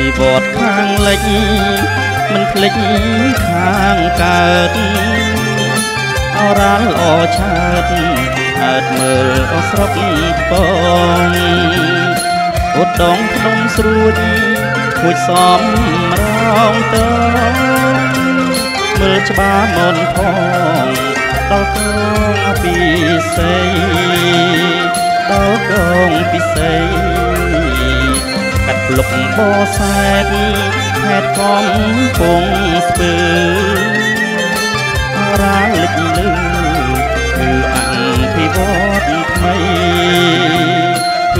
ពីវត្តខាងលិចមិនភ្លេចខាងកើតអរ៉ាល់អឆើតអើតមើលអស្រុកបងឧត្តងភ្នំស្រួចគួចសំរងតមើលច្បាមនផងដល់កងអភិសេយដល់កងពិសេយកាត់ ភ្លុកបោសែតហេតុកំពងស្ពើរាលិចលឺគឺអង្គភិវឌ្ឍថ្មី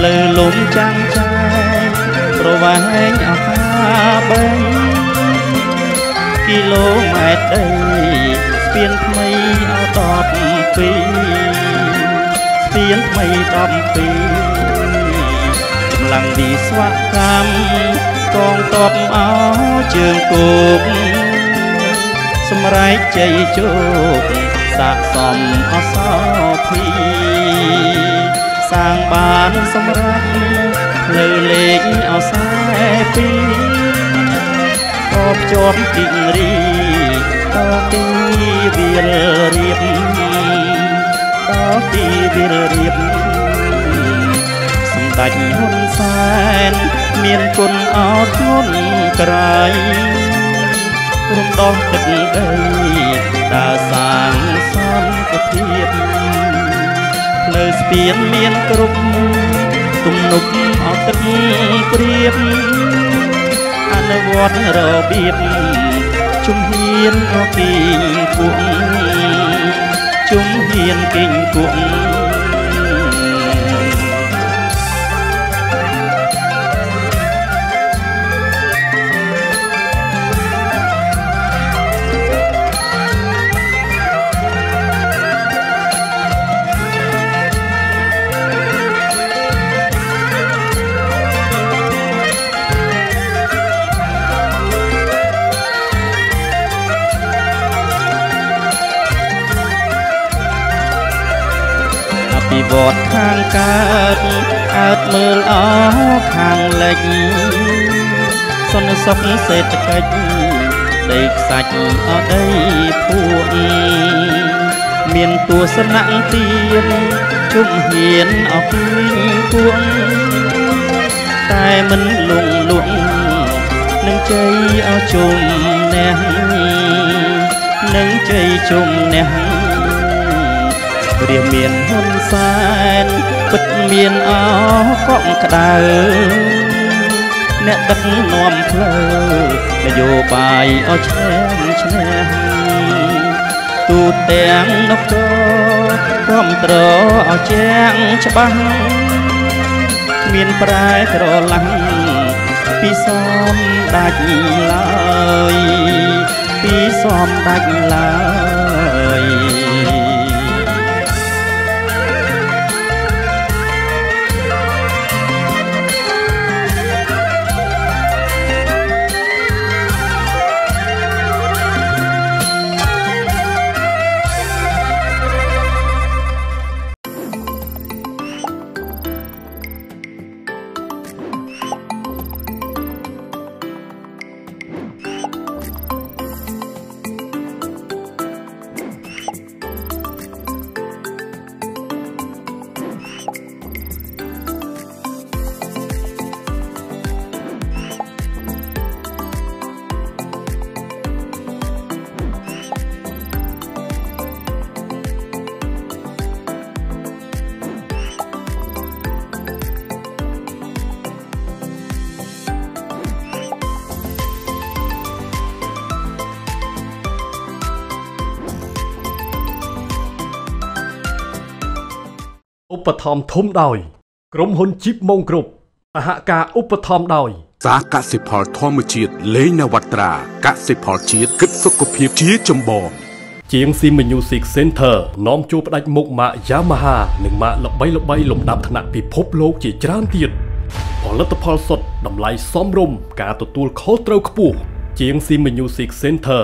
លើលំចាំងចាយប្រវែងអហាបេគីឡូម៉ែត្រដីស្ពានថ្មីអត់ដល់ពីស្ពានថ្មីដ ល់ពីកម្លាំងវិស្វកម្មកងតបអោជើងគោកសម្រែកជ័យជោគសាកសមអសោភីសាងបានសម្រាប់លើលេខអសែពីតបជាប់ទីរីតទីវាលរៀបតទីវាលរៀបសម្ដេចហ៊ុនសែន មានគុណអត់ធ្ងន់ក្រៃរំដោះទឹកដីដើរសាងសន្តិភាពផ្លូវស្ពានមានគ្រប់ទំនប់អត់ទឹកព្រៀបអនុវត្តរបៀបជំហានអគីគួងជំហានគិញគួងពី វត្តខាងកើតអើតមើលអខាងលិចសន្តិសុខសេដ្ឋកិច្ចដីខ្សាច់អដីភួកមានទស្សនៈទៀនជុំហ៊ានអគីគួងតែមិនលងលក់នឹងជ័យអជុំអ្នកនឹងជ័យជុំអ្នក រាមានហ៊ុនសែនពិតមានអកក់ក្ដៅអ្នកដឹកនាំផ្លូវនយោបាយអស់ឈ្នះឈ្នះទូទាំងនគរគ្រប់ត្រអស់ជាងច្បាស់មានប្រែក្រឡាំងពីសំដាច់ឡើយពីសំដាច់ឡើយ ឧបត្ថម្ភធំដោយ ក្រុមហ៊ុនជីបម៉ុងគ្រប់សហការឧបត្ថម្ភដោយសាកសិផលធម្មជាតិលេងនវត្រាកសិផលជាតិគិតសុខភាពជាចម្បង ជាង Sim Music Center នាំជួបផ្ដាច់មុខម៉ាក Yamaha និងម៉ាកល្បីៗលំដាប់ថ្នាក់ពិភពលោកជាច្រើនទៀតផលិតផលសុទ្ធតម្លៃសមរម្យការទទួលខុសត្រូវខ្ពស់ជាង Sim Music Center